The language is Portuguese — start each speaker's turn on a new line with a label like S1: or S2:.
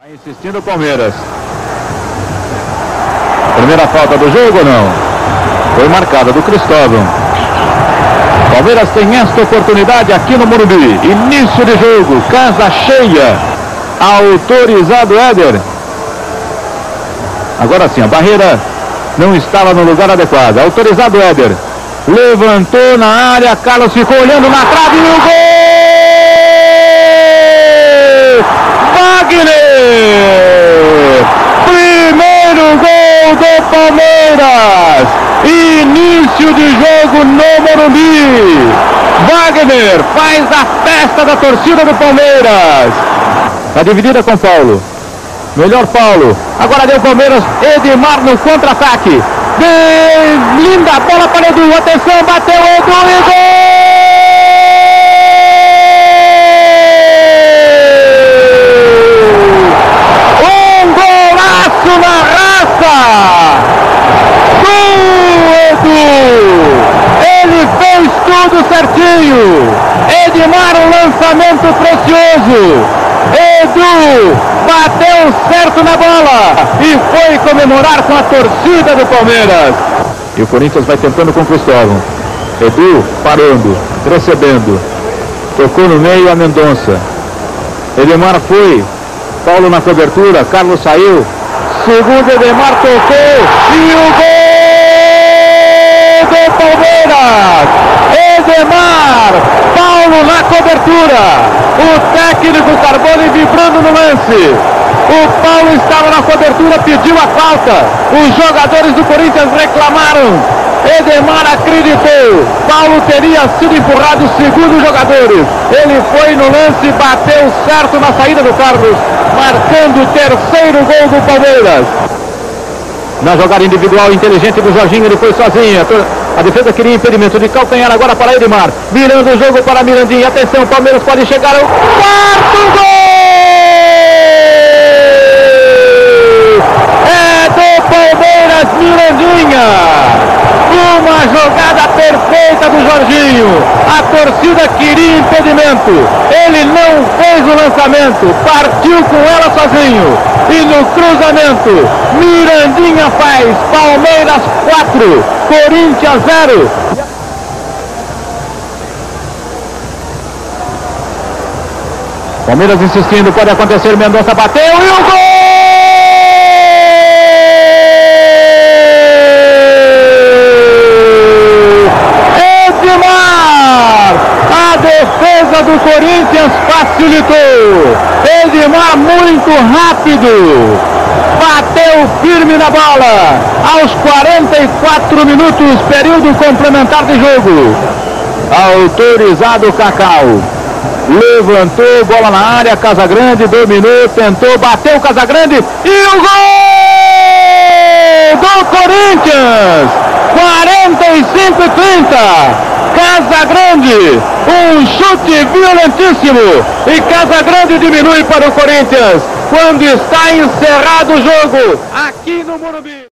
S1: Vai insistindo o Palmeiras. Primeira falta do jogo não? Foi marcada do Cristóvão. Palmeiras tem esta oportunidade aqui no Morumbi. Início de jogo, casa cheia. Autorizado Éder. Agora sim, a barreira não estava no lugar adequado. Autorizado Éder. Levantou na área, Carlos ficou olhando na trave e o gol! Wagner! Primeiro gol do Palmeiras! Início de jogo no Morumbi! Wagner faz a festa da torcida do Palmeiras! Está dividida com Paulo. Melhor Paulo. Agora deu Palmeiras. Edmar no contra-ataque. Linda bola para Edu. Atenção, bateu Edu e gol! na raça do Edu. Ele fez tudo certinho. Edmar, um lançamento precioso. Edu bateu certo na bola e foi comemorar com a torcida do Palmeiras. E o Corinthians vai tentando com Cristóvão. Edu parando, recebendo. Tocou no meio a Mendonça. Edmar foi. Paulo na cobertura, Carlos saiu, Segundo Edemar tocou e o gol do Palmeiras. Edemar, Paulo na cobertura. O técnico Carbone vibrando no lance. O Paulo estava na cobertura, pediu a falta. Os jogadores do Corinthians reclamaram. Edemar acreditou. Paulo teria sido empurrado segundo os jogadores. Ele foi no lance, bateu certo na saída do Carlos, marcando o terceiro gol do Palmeiras. Na jogada individual inteligente do Jorginho, ele foi sozinho. A defesa queria impedimento de calcanhar agora para Edmar. Virando o jogo para Mirandinha. Atenção, Palmeiras pode chegar ao quarto gol! É do Mirandinha! Uma jogada perfeita do Jorginho. A torcida queria impedimento. Ele não fez o lançamento. Partiu com ela sozinho. E no cruzamento, Mirandinha faz. Palmeiras 4, Corinthians 0. Palmeiras insistindo, pode acontecer. Mendonça bateu e o gol! Do Corinthians facilitou. Edmar muito rápido. Bateu firme na bola. Aos 44 minutos, período complementar de jogo. Autorizado Cacau. Levantou, bola na área, Casagrande dominou, tentou, bateu Casagrande e o gol do Corinthians! 45 e 30. Casa Grande, um chute violentíssimo e Casa Grande diminui para o Corinthians quando está encerrado o jogo aqui no Morumbi.